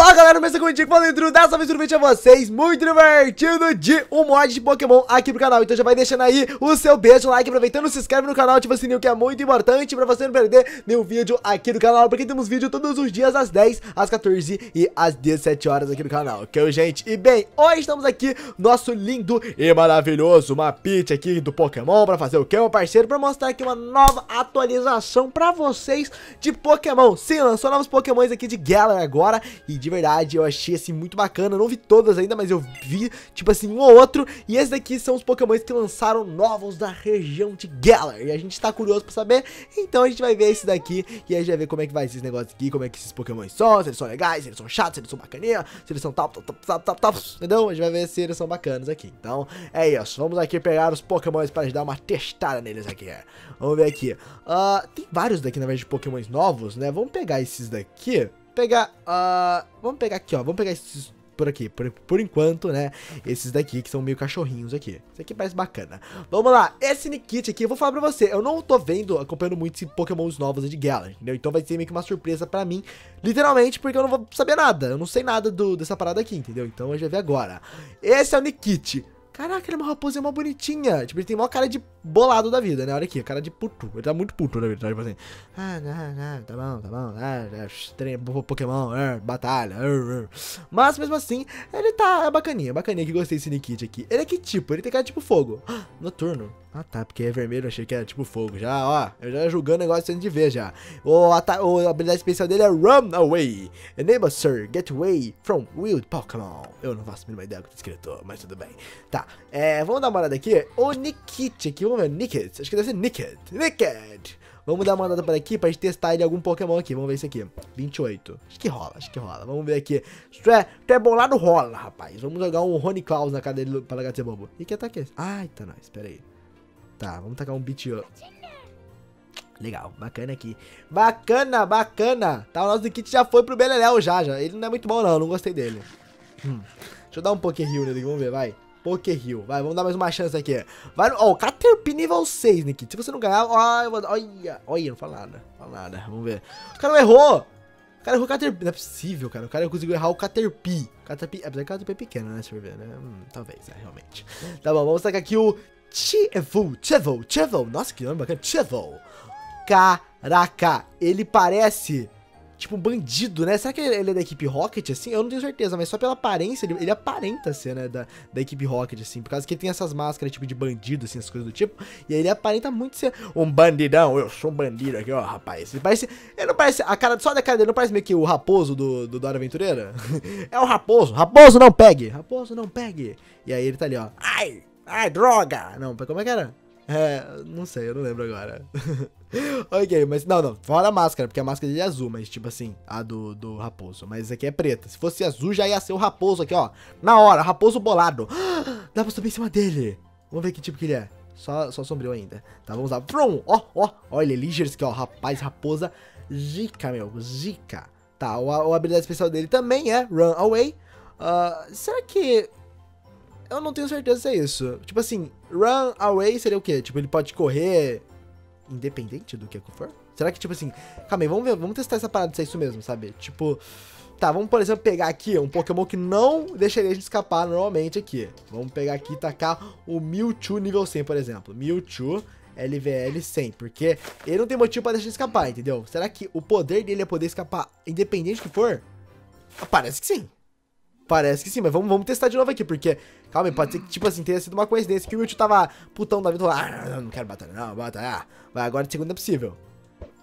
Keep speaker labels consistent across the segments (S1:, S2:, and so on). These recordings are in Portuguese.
S1: Fala galera, começa contigo falando intro dessa vez no vídeo a vocês Muito divertido de um mod de Pokémon aqui pro canal Então já vai deixando aí o seu beijo, like, aproveitando, se inscreve no canal Ativa o sininho que é muito importante pra você não perder nenhum vídeo aqui no canal Porque temos vídeo todos os dias às 10, às 14 e às 17 horas aqui no canal Ok, gente? E bem, hoje estamos aqui, nosso lindo e maravilhoso Mapite aqui do Pokémon Pra fazer o que, meu parceiro? Pra mostrar aqui uma nova atualização pra vocês de Pokémon Sim, lançou novos Pokémons aqui de Galar agora E de verdade eu achei assim muito bacana. Eu não vi todas ainda, mas eu vi tipo assim um ou outro. E esses daqui são os pokémons que lançaram novos da região de Galar. E a gente tá curioso pra saber. Então a gente vai ver esse daqui e aí já vai ver como é que vai esses negócios aqui, como é que esses pokémons são, se eles são legais, se eles são chatos, se eles são bacaninha, se eles são top, top, top, top, top, entendeu? A gente vai ver se eles são bacanas aqui. Então é isso, vamos aqui pegar os pokémons pra gente dar uma testada neles aqui. Vamos ver aqui. Uh, tem vários daqui na verdade de pokémons novos, né? Vamos pegar esses daqui pegar, uh, vamos pegar aqui, ó, vamos pegar esses por aqui, por, por enquanto, né, esses daqui que são meio cachorrinhos aqui. Esse aqui parece bacana. Vamos lá, esse Nikit aqui, eu vou falar pra você, eu não tô vendo, acompanhando muito esses pokémons novos de Galar, entendeu? Então vai ser meio que uma surpresa pra mim, literalmente, porque eu não vou saber nada, eu não sei nada do, dessa parada aqui, entendeu? Então gente vai ver agora. Esse é o Nikit. Caraca, ele é uma raposinha mó bonitinha. Tipo, ele tem mó cara de bolado da vida, né? Olha aqui, cara de puto. Ele tá muito puto da vida, tá? Tipo assim. Ah, não, não, tá bom, tá bom. Ah, é, Pokémon, é, batalha. É, é. Mas mesmo assim, ele tá é bacaninha, bacaninha que gostei desse Nikit aqui. Ele é que tipo? Ele tem cara tipo fogo. Noturno. Ah tá, porque é vermelho, achei que era tipo fogo. Já, ó, eu já julgando o negócio antes de ver já. O, a, o, habilidade especial dele é Run Away. Enable Sir, get away from wild Pokémon. Eu não faço a mínima ideia do que tá escrito, mas tudo bem. Tá, é, vamos dar uma olhada aqui. O Nikit aqui, vamos ver, Nikit. Acho que deve ser Nikit. Nikit. Vamos dar uma olhada por aqui pra gente testar ele algum Pokémon aqui. Vamos ver esse aqui. 28. Acho que rola, acho que rola. Vamos ver aqui. Se tu é, tu é no rola, rapaz. Vamos jogar um Rony Claus na cara dele pra largar de ser bobo. E que ataque é esse? Ai, tá nós, pera aí. Tá, vamos tacar um beat up. Legal, bacana aqui. Bacana, bacana. Tá, o nosso kit já foi pro Beleléu já, já. Ele não é muito bom não, não gostei dele. Hum. Deixa eu dar um Pokéheal nele, vamos ver, vai. Pokéheal, vai, vamos dar mais uma chance aqui. Vai, ó, oh, Caterpie nível 6, Nick. Se você não ganhar, ó, eu vou, olha, olha, não fala nada, não fala nada, vamos ver. O cara não errou. O cara errou o Caterpie, não é possível, cara. O cara conseguiu errar o Caterpie. Caterpie, apesar que o Caterpie é pequeno, né, se for ver, né? Hum, talvez, é, realmente. Tá bom, vamos tacar aqui o Chevel, Chevel, Chevel. Nossa, que nome bacana. Chevel. Caraca, ele parece tipo um bandido, né? Será que ele é da equipe Rocket, assim? Eu não tenho certeza, mas só pela aparência, ele, ele aparenta ser, né, da, da equipe Rocket, assim. Por causa que ele tem essas máscaras, tipo, de bandido, assim, essas coisas do tipo. E aí ele aparenta muito ser um bandidão. Eu sou um bandido aqui, ó, rapaz. Ele parece... Ele não parece... A cara, só da cara dele não parece meio que o raposo do, do Dora Aventureira? é o raposo. Raposo, não pegue. Raposo, não pegue. E aí ele tá ali, ó. Ai, Ai, droga! Não, como é que era? É, não sei, eu não lembro agora. ok, mas não, não, fora a máscara, porque a máscara dele é azul, mas tipo assim, a do, do raposo. Mas aqui é preta. Se fosse azul, já ia ser o raposo aqui, ó. Na hora, raposo bolado. Dá pra subir em cima dele. Vamos ver que tipo que ele é. Só, só sombrio ainda. Tá, vamos lá. Vrum, ó, ó. Olha, Ligers aqui, ó. Rapaz, raposa. Zica, meu. Zica. Tá, a, a habilidade especial dele também é Run Away. Uh, será que eu não tenho certeza se é isso. Tipo assim, run away seria o quê? Tipo, ele pode correr independente do que for? Será que, tipo assim, calma aí, vamos ver, vamos testar essa parada se é isso mesmo, sabe? Tipo, tá, vamos, por exemplo, pegar aqui um Pokémon que não deixaria de escapar normalmente aqui. Vamos pegar aqui e tacar o Mewtwo nível 100, por exemplo. Mewtwo LVL 100, porque ele não tem motivo pra deixar de escapar, entendeu? Será que o poder dele é poder escapar independente do que for? Parece que sim. Parece que sim, mas vamos, vamos testar de novo aqui, porque... Calma aí, pode ser que, tipo assim, tenha sido uma coincidência que o Mewtwo tava putão da vida. Ah, não quero batalhar, não, batalhar. Vai, agora de segunda é possível.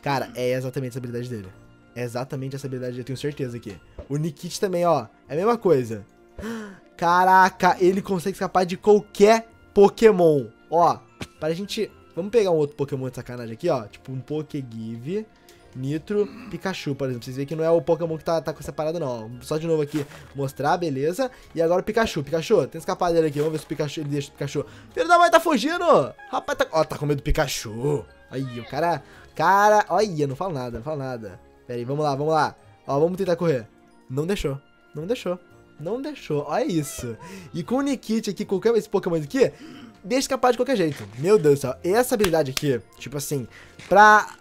S1: Cara, é exatamente essa habilidade dele. É exatamente essa habilidade, eu tenho certeza aqui. O Nikit também, ó, é a mesma coisa. Caraca, ele consegue escapar de qualquer Pokémon. Ó, para a gente... Vamos pegar um outro Pokémon de sacanagem aqui, ó. Tipo um Pokégive. Nitro, Pikachu, por exemplo. Vocês veem que não é o Pokémon que tá, tá com essa parada, não. Só de novo aqui, mostrar, beleza. E agora o Pikachu. Pikachu, tem escapado dele aqui. Vamos ver se o Pikachu, ele deixa o Pikachu. Filho da mãe, tá fugindo! Rapaz, tá... Ó, tá com medo do Pikachu. Aí, o cara... Cara... Olha, não falo nada, não falo nada. Pera aí, vamos lá, vamos lá. Ó, vamos tentar correr. Não deixou. Não deixou. Não deixou. Olha isso. E com o Nikit aqui, qualquer esse Pokémon aqui, deixa escapar de qualquer jeito. Meu Deus do céu. Essa habilidade aqui, tipo assim, pra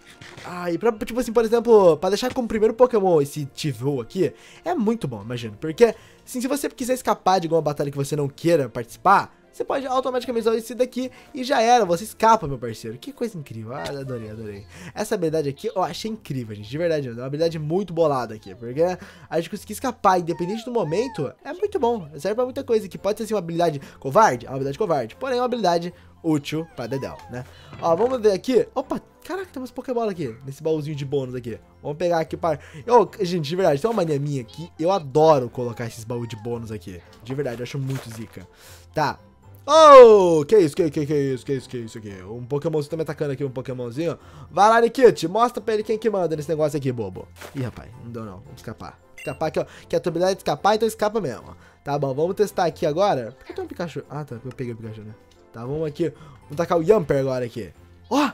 S1: Ah, e pra, tipo assim, por exemplo, pra deixar como primeiro Pokémon esse Tivou aqui, é muito bom, imagino. Porque, assim, se você quiser escapar de alguma batalha que você não queira participar, você pode automaticamente usar esse daqui e já era, você escapa, meu parceiro. Que coisa incrível, ah, adorei, adorei. Essa habilidade aqui eu achei incrível, gente, de verdade, é uma habilidade muito bolada aqui, porque a gente conseguir escapar, independente do momento, é muito bom, serve pra muita coisa, que pode ser assim, uma habilidade covarde, é uma habilidade covarde, porém é uma habilidade útil pra Dedel, né? Ó, vamos ver aqui, opa, caraca, tem umas Pokébola aqui, nesse baúzinho de bônus aqui. Vamos pegar aqui para... Eu, gente, de verdade, tem uma mania minha aqui, eu adoro colocar esses baús de bônus aqui, de verdade, eu acho muito zica. Tá, Oh, que isso, que, que, que isso, que isso, que isso aqui? Um Pokémonzinho tá me atacando aqui, um Pokémonzinho. Vai lá, Nikit, mostra pra ele quem que manda nesse negócio aqui, bobo. Ih, rapaz, não deu não, vamos escapar. Escapar aqui, ó, que a tua habilidade é escapar, então escapa mesmo. Tá bom, vamos testar aqui agora. Por que tem um Pikachu? Ah, tá, eu peguei o Pikachu, né? Tá, vamos aqui, vamos tacar o Yamper agora aqui. Ó, oh,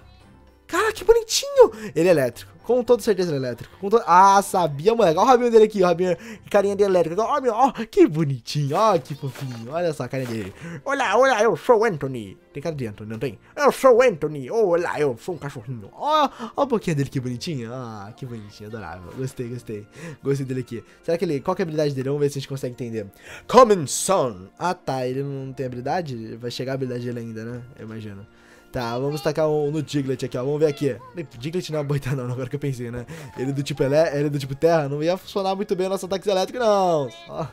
S1: que bonitinho. Ele é elétrico. Com toda certeza ele é elétrico. Com to... Ah, sabia, moleque. Olha o rabinho dele aqui, o rabinho, carinha de elétrico. Olha, ó, que bonitinho, ó, que fofinho. Olha só a carinha dele. Olá, olá, eu sou o Anthony. Tem cara de Anthony, não tem? Eu sou o Anthony. Olá, eu sou um cachorrinho. Ó a boquinha dele, que bonitinho. Ah, que bonitinho, adorável. Gostei, gostei. Gostei dele aqui. Será que ele... Qual que é a habilidade dele? Vamos ver se a gente consegue entender. Common Son. Ah, tá. Ele não tem habilidade? Vai chegar a habilidade dele ainda, né? Eu imagino. Tá, vamos tacar um no Diglett aqui, ó. Vamos ver aqui. Diglett não é ideia, não, agora que eu pensei, né? Ele do tipo ele, ele do tipo terra, não ia funcionar muito bem o nosso ataque elétrico, não. Ó,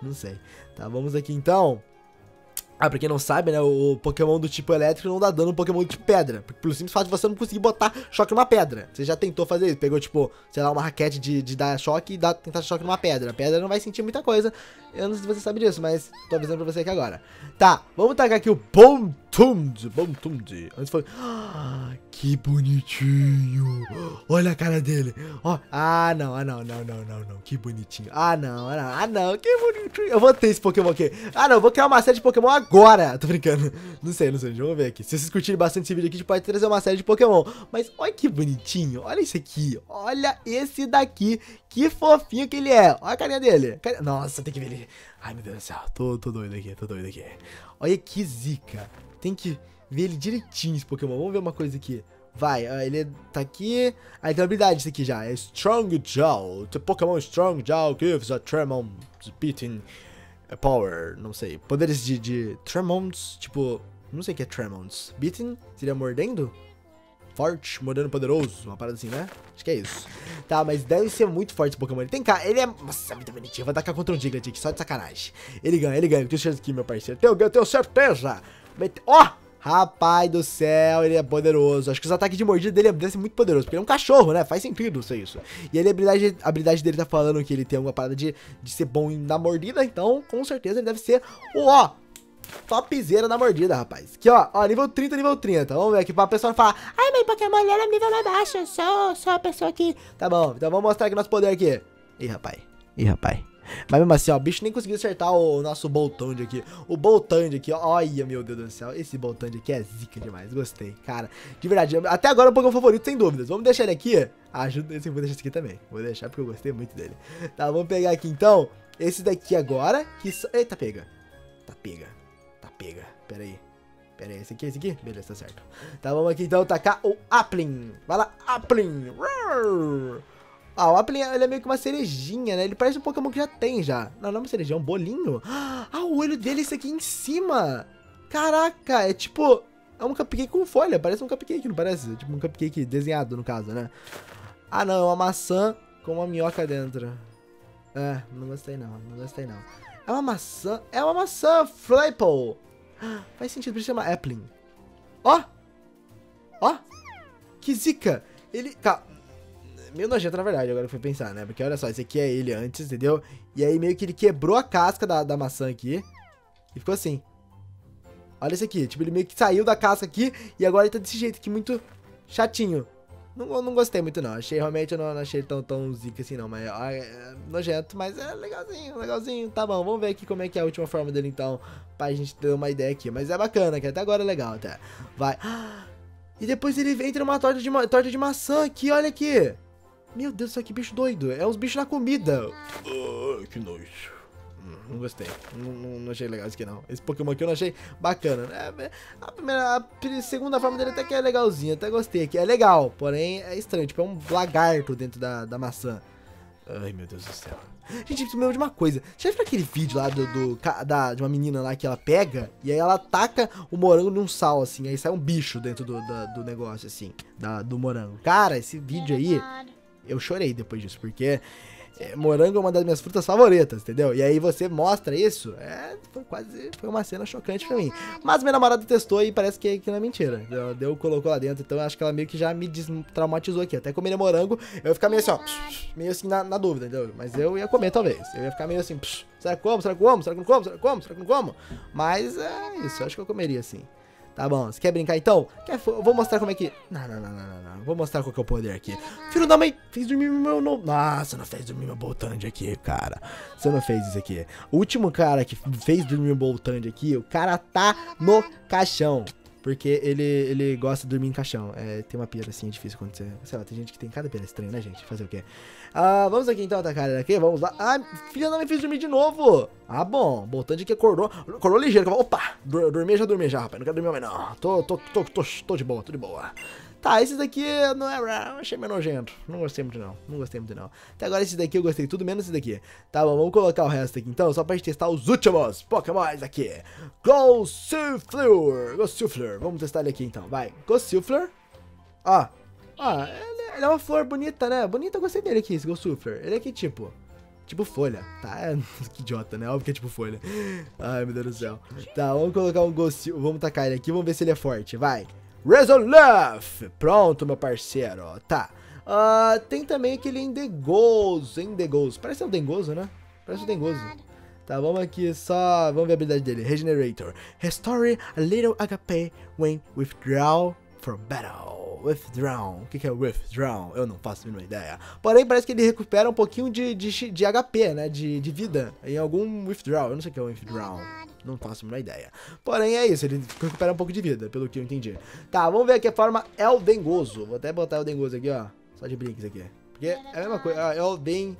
S1: não sei. Tá, vamos aqui então. Ah, pra quem não sabe, né, o Pokémon do tipo elétrico não dá dano no Pokémon tipo pedra. Pelo simples fato de você não conseguir botar choque numa pedra. Você já tentou fazer isso, pegou, tipo, sei lá, uma raquete de, de dar choque e dá, tentar choque numa pedra. A pedra não vai sentir muita coisa. Eu não sei se você sabe disso, mas tô avisando pra você aqui agora. Tá, vamos tacar aqui o Bontund. Bontund. Antes foi... Ah, que bonitinho. Olha a cara dele. Ó, ah, não, ah, não, não, não, não, não. Que bonitinho. Ah, não, ah, não, ah, não, que bonitinho. Eu vou ter esse Pokémon aqui. Ah, não, vou criar uma série de Pokémon agora. Tô brincando. Não sei, não sei. Vamos ver aqui. Se vocês curtirem bastante esse vídeo aqui, a gente pode trazer uma série de Pokémon. Mas olha que bonitinho. Olha esse aqui. Olha esse daqui. Que fofinho que ele é. Olha a carinha dele. Nossa, tem que ver ele. Ai, meu Deus do céu. Tô, tô doido aqui, tô doido aqui. Olha que zica. Tem que ver ele direitinho esse Pokémon. Vamos ver uma coisa aqui. Vai, uh, ele tá aqui. Aí tem uma habilidade isso aqui já. É Strong Jaw. The Pokémon Strong Jaw gives a Tremont beating power. Não sei. Poderes de, de Tremonts. Tipo, não sei o que é Tremonts. Beating? Seria mordendo? Forte, mordendo poderoso. Uma parada assim, né? Acho que é isso. Tá, mas deve ser muito forte esse Pokémon. Ele tem cara. Ele é. Nossa, muito bonitinho. Vou tacar contra um Diglett aqui, só de sacanagem. Ele ganha, ele ganha. Eu tenho certeza aqui, meu parceiro. Tenho, eu tenho certeza. Ó! Oh! Rapaz do céu, ele é poderoso. Acho que os ataques de mordida dele devem ser muito poderosos, porque ele é um cachorro, né? Faz sentido ser isso. E ele, a habilidade, a habilidade dele tá falando que ele tem alguma parada de, de ser bom na mordida, então com certeza ele deve ser o, ó, topzera na mordida, rapaz. Aqui, ó, ó, nível 30, nível 30. Vamos ver aqui pra pessoa falar, ai, meu Pokémon ele é nível mais baixo, sou, sou a pessoa aqui. Tá bom, então vamos mostrar aqui nosso poder aqui. Ih, rapaz. Ih, rapaz. Mas mesmo assim, ó, o bicho nem conseguiu acertar o nosso Boltand aqui. O Boltand aqui, ó, olha, meu Deus do céu. Esse Boltand aqui é zica demais, gostei. Cara, de verdade, até agora é Pokémon favorito, sem dúvidas. Vamos deixar ele aqui. Ajuda, esse, vou deixar esse aqui também. Vou deixar porque eu gostei muito dele. Tá, vamos pegar aqui então. Esse daqui agora, que... So... Eita, pega. Tá pega. Tá pega. Pera aí. Pera aí, esse aqui, esse aqui? Beleza, tá certo. Tá, vamos aqui então tacar o Applin. Vai lá, Applin. Roar. Ah, o Applin, ele é meio que uma cerejinha, né? Ele parece um Pokémon que já tem já. Não, não é uma cerejinha, é um bolinho. Ah, o olho dele é esse aqui em cima. Caraca, é tipo... É um cupcake com folha, parece um cupcake, não parece? Tipo um cupcake desenhado, no caso, né? Ah, não, é uma maçã com uma minhoca dentro. É, não gostei não, não gostei não. É uma maçã, é uma maçã, Flapple. Faz sentido, por isso chama Applin. Ó! Ó! Que zica! Ele... Calma meio nojento, na verdade, agora eu fui pensar, né? Porque olha só, esse aqui é ele antes, entendeu? E aí meio que ele quebrou a casca da, da maçã aqui e ficou assim. Olha esse aqui, tipo, ele meio que saiu da casca aqui e agora ele tá desse jeito aqui, muito chatinho. Não, não gostei muito não, achei realmente, eu não, não achei tão, tão zica assim não, mas é, é nojento, mas é legalzinho, legalzinho, tá bom, vamos ver aqui como é que é a última forma dele então, pra gente ter uma ideia aqui, mas é bacana, que até agora é legal até, vai, e depois ele entra numa torta de, torta de maçã aqui, olha aqui, meu Deus, isso aqui bicho doido. É os bichos na comida.
S2: Ai, que nojo.
S1: não gostei. Não, não, não, achei legal isso aqui, não. Esse Pokémon aqui eu não achei bacana. É, a, primeira, a segunda forma dele até que é legalzinha, até gostei aqui. É legal, porém é estranho. Tipo, é um lagarto dentro da, da maçã. Ai, meu Deus do céu. Gente, me lembro de uma coisa. Já viu aquele vídeo lá do, do da, de uma menina lá que ela pega e aí ela taca o morango num sal, assim. Aí sai um bicho dentro do, da, do negócio, assim, da, do morango. Cara, esse vídeo aí, eu chorei depois disso, porque é, morango é uma das minhas frutas favoritas, entendeu? E aí você mostra isso, é, foi quase, foi uma cena chocante pra mim. Mas minha namorada testou e parece que, que não é mentira. Deu, deu, colocou lá dentro, então acho que ela meio que já me traumatizou aqui. Até comer morango, eu ia ficar meio assim, ó, meio assim na, na, dúvida, entendeu? Mas eu ia comer talvez. Eu ia ficar meio assim, será que como? Será que como? Será que não como? Será que como? Será que não como? Mas é isso, acho que eu comeria assim. Tá bom, você quer brincar então? Quer, vou mostrar como é que... Não, não, não, não, não. Vou mostrar qual que é o poder aqui. Filho da mãe, fez dormir meu... No... Nossa, não fez dormir meu Boltand aqui, cara. Você não fez isso aqui. O último cara que fez dormir meu Boltand aqui, o cara tá no caixão. Porque ele, ele gosta de dormir em caixão. É, tem uma pira assim, é difícil acontecer. Sei lá, tem gente que tem cada pira estranha, né, gente? Fazer o quê? Ah, vamos aqui então atacar ele aqui. Vamos lá. Ah, filha não me fez dormir de novo. Ah, bom. Voltando aqui acordou. Acordou ligeiro. Opa, dormi já, dormi já, rapaz. Não quero dormir mais não. Tô, tô, tô, tô, tô de boa, tô de boa. Tá, esse daqui não é. Achei meio nojento. Não gostei muito, não. Não gostei muito, não. Até agora esse daqui eu gostei tudo, menos esse daqui. Tá bom, vamos colocar o resto aqui então, só pra gente testar os últimos Pokémons aqui. Gossifleur. Gossifleur. Vamos testar ele aqui então, vai. Gossifleur. Ó. Ó, ele, é uma flor bonita, né? Bonita, eu gostei dele aqui, esse Gossifleur. Ele é aqui tipo. Tipo folha, tá? Que idiota, né? Óbvio que é tipo folha. Ai, meu Deus do céu. Tá, vamos colocar um Gossifleur. Vamos tacar ele aqui, vamos ver se ele é forte. Vai. Resolve! Pronto, meu parceiro. Tá. Uh, tem também aquele Endegoso. Endegoso. Parece um Dengoso, né? Parece um Dengoso. Tá, vamos aqui só... Vamos ver a habilidade dele. Regenerator. Restore a little HP when withdraw from battle. Withdraw. O que, que é withdraw? Eu não faço a mínima ideia. Porém, parece que ele recupera um pouquinho de, de, de HP, né? De, de vida. Em algum withdraw. Eu não sei o que é withdraw. Não faço a menor ideia. Porém, é isso, ele recupera um pouco de vida, pelo que eu entendi. Tá, vamos ver aqui a forma Eldengoso. Vou até botar Eldengoso aqui, ó. Só de brinques aqui. Porque é a mesma coisa. Ah, Elden...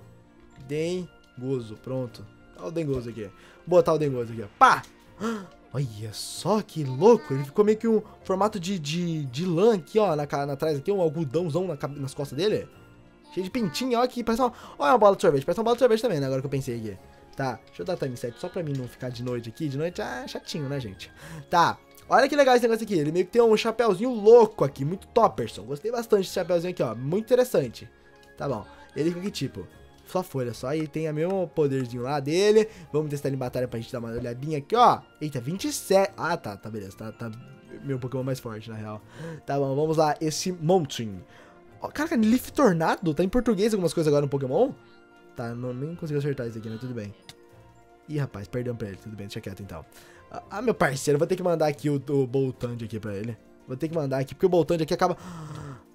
S1: Dengoso, pronto. Eldengoso aqui. Vou botar o Dengoso aqui, ó. Pá! Olha só que louco. Ele ficou meio que um formato de, de, de lã aqui, ó. Na, na trás aqui, um algodãozão na, nas costas dele. Cheio de pintinho, ó. Aqui parece uma... Olha uma bola de sorvete. Parece uma bola de sorvete também, né? Agora que eu pensei aqui. Tá, deixa eu dar time 7 só pra mim não ficar de noite aqui. De noite é chatinho, né, gente? Tá, olha que legal esse negócio aqui. Ele meio que tem um chapéuzinho louco aqui, muito topperson. Gostei bastante desse chapéuzinho aqui, ó. Muito interessante. Tá bom. Ele fica aqui tipo, só folha só. Aí tem o mesmo poderzinho lá dele. Vamos testar ele em batalha pra gente dar uma olhadinha aqui, ó. Eita, 27. Ah, tá, tá, beleza. Tá, tá meu Pokémon mais forte, na real. Tá bom, vamos lá. Esse Mountain. Ó, cara, Leaf Tornado. Tá em português algumas coisas agora no Pokémon? Tá, não, nem consegui acertar isso aqui, mas tudo bem. Ih, rapaz, perdão pra ele. Tudo bem, deixa quieto então. Ah, ah meu parceiro, vou ter que mandar aqui o, o Boltand aqui pra ele. Vou ter que mandar aqui, porque o Boltand aqui acaba...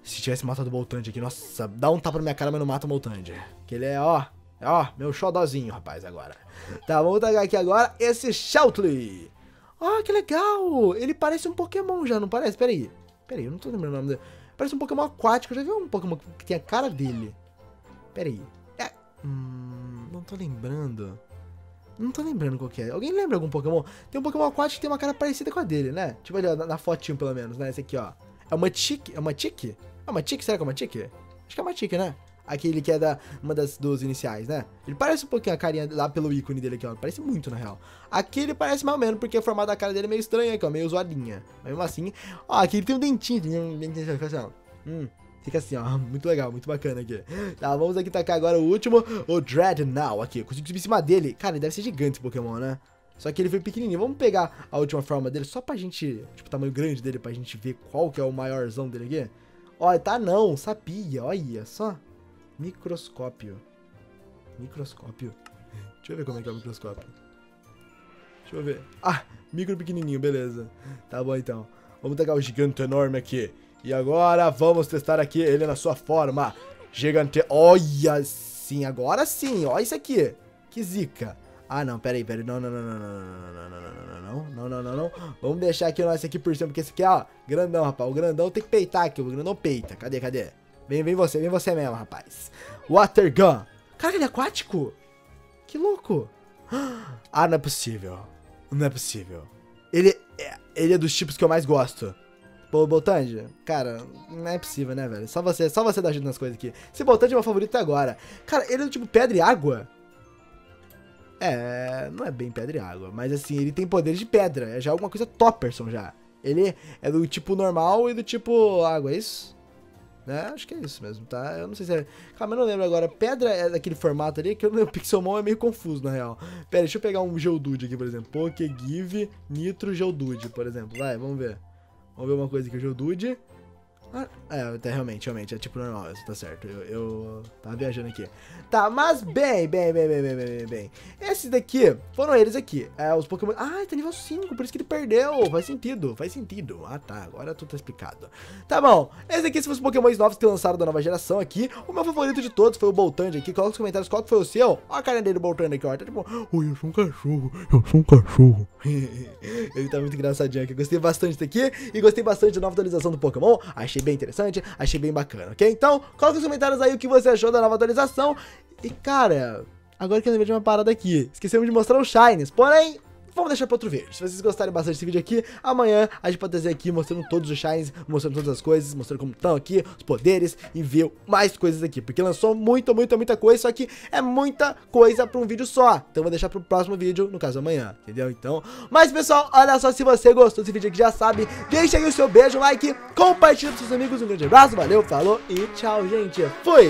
S1: Se tivesse matado o Boltand aqui, nossa, dá um tapa na minha cara, mas não mata o Boltand. Que ele é, ó, ó, meu xodózinho, rapaz, agora. Tá, vamos pegar aqui agora esse Shoutly. Ó, que legal! Ele parece um Pokémon já, não parece? Pera aí. Pera aí, eu não tô lembrando o nome dele. Parece um Pokémon aquático, eu já vi um Pokémon que tem a cara dele. Pera aí. É... Hum, não tô lembrando. Não tô lembrando qual que é. Alguém lembra algum Pokémon? Tem um Pokémon aquático que tem uma cara parecida com a dele, né? Tipo ali, ó, na, na fotinho pelo menos, né? Esse aqui, ó. É uma Tique? É uma Tique? É uma Tique? Será que é uma Tique? Acho que é uma Tique, né? Aquele que é da, uma das duas iniciais, né? Ele parece um pouquinho a carinha lá pelo ícone dele aqui, ó. Parece muito, na real. Aqui ele parece mais ou menos, porque o formato da cara dele é meio estranho aqui, ó. Meio zoadinha. Mas mesmo assim... Ó, aqui ele tem um dentinho. Dentinho assim, ó. Hum... Fica assim, ó. Muito legal, muito bacana aqui. Tá, vamos aqui tacar agora o último, o Dreadnought aqui. consigo subir em cima dele. Cara, ele deve ser gigante esse Pokémon, né? Só que ele foi pequenininho. Vamos pegar a última forma dele só pra gente... Tipo, o tamanho grande dele pra gente ver qual que é o maiorzão dele aqui. Olha, tá não, sabia. Olha só. Microscópio. Microscópio. Deixa eu ver como é que é o microscópio. Deixa eu ver. Ah, micro pequenininho, beleza. Tá bom então. Vamos pegar o gigante enorme aqui. E agora vamos testar aqui ele na sua forma gigante. Olha sim, agora sim. Olha isso aqui. Que zica. Ah, não, peraí, peraí. Não, não, não, não, não, não, não, não, não, não, não, não, não. Vamos deixar aqui o nosso aqui por cima, porque esse aqui, ó, grandão, rapaz. O grandão tem que peitar aqui. O grandão peita. Cadê, cadê? Vem, vem você, vem você mesmo, rapaz. Water Gun. Cara, ele é aquático? Que louco. Ah, não é possível. Não é possível. Ele é, ele é dos tipos que eu mais gosto. Pô, Boltange, cara, não é possível, né, velho? Só você, só você dá ajuda nas coisas aqui. Esse Boltange é meu favorito até agora. Cara, ele é do tipo pedra e água? É, não é bem pedra e água, mas assim, ele tem poderes de pedra. É já alguma coisa topperson já. Ele é do tipo normal e do tipo água, é isso? Né? Acho que é isso mesmo, tá? Eu não sei se é... Calma, eu não lembro agora. Pedra é daquele formato ali que o Pixelmon é meio confuso, na real. Pera, deixa eu pegar um Geodude aqui, por exemplo. Pokégive Nitro Geodude, por exemplo. Vai, vamos ver. Vamos ver uma coisa aqui, o Geodude. Ah, é, até realmente, realmente, é tipo normal, isso tá certo. Eu, eu tava viajando aqui. Tá, mas bem, bem, bem, bem, bem, bem, bem. Esses daqui foram eles aqui. É, os Pokémon. Ah, tá nível 5, por isso que ele perdeu. Faz sentido, faz sentido. Ah, tá, agora tudo tá explicado. Tá bom, esses aqui são os Pokémons novos que lançaram da nova geração aqui. O meu favorito de todos foi o Boltand aqui. Coloca nos comentários qual foi o seu. Ó a cara dele Boltand aqui, ó. Tá tipo, oi, eu sou um cachorro, eu sou um cachorro. ele tá muito engraçadinho aqui. Gostei bastante daqui e gostei bastante da nova atualização do Pokémon. Achei bem interessante achei bem bacana, ok? Então, coloca nos comentários aí o que você achou da nova atualização. E, cara, agora que eu lembrei de uma parada aqui, esquecemos de mostrar os Shines, porém, vamos deixar para outro vídeo. Se vocês gostarem bastante desse vídeo aqui, amanhã a gente pode trazer aqui mostrando todos os shines, mostrando todas as coisas, mostrando como estão aqui, os poderes e ver mais coisas aqui. Porque lançou muita, muita, muita coisa, só que é muita coisa para um vídeo só. Então vou deixar para o próximo vídeo, no caso amanhã, entendeu? Então, mas pessoal, olha só, se você gostou desse vídeo aqui, já sabe, deixa aí o seu beijo, like, compartilha com seus amigos, um grande abraço, valeu, falou e tchau, gente. Fui!